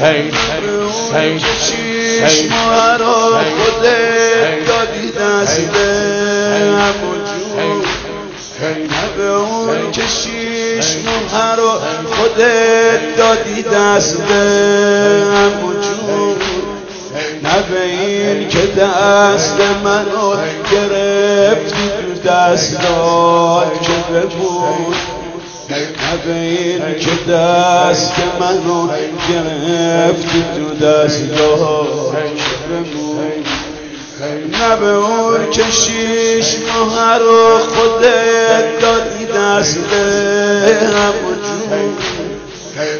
اون شیش ماه رو خودت دادی دست همون به اون که شیش ماه رو خودت دادی دست همون نه به این که دست منو گرفتی تو دستات که ببود. این که دست منو گرفتی تو ببود نه به اون که شیش ماه رو خودت دادی دست همون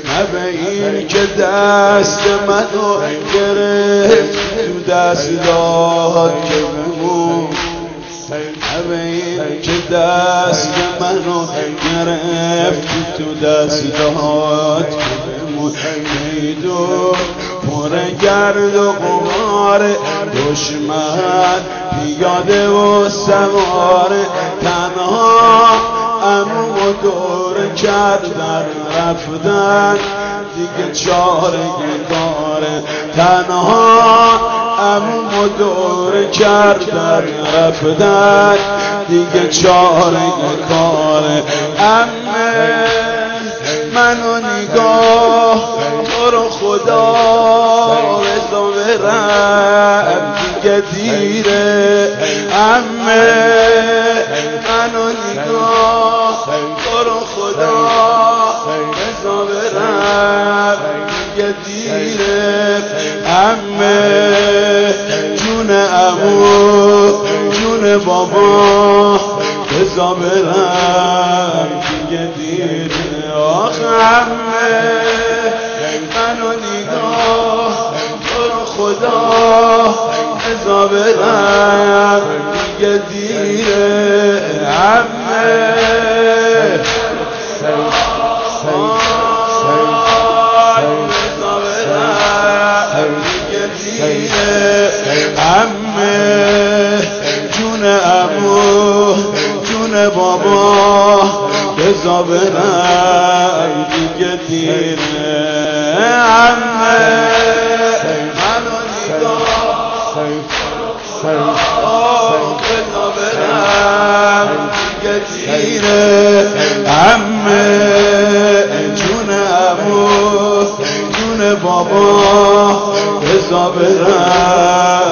نه به این که دست منو گرفت تو دست داد که بمون. این که دست منو گرفت تو دست داد که بمون میدون پر گرد و قمار دشمن پیاده و سوار تنها امو دور کردن رفتن دیگه چاره کاره تنها امو دور کردن رفتن. دیگه چاره کاره. امه منو نگاه تو رو خدا رضا برم دیگه دیره. امه منو نگاه تو رو خدا رضا برم دیگه دیره. امه بابا رضا برم دیگه دیره آخه منو نگاه تو خدا ازا برم دیگه دیره همه بزا برم دیگه دیره همه منو نگاه بزا برم دیگه دیره همه جون امو جون بابا بزا برم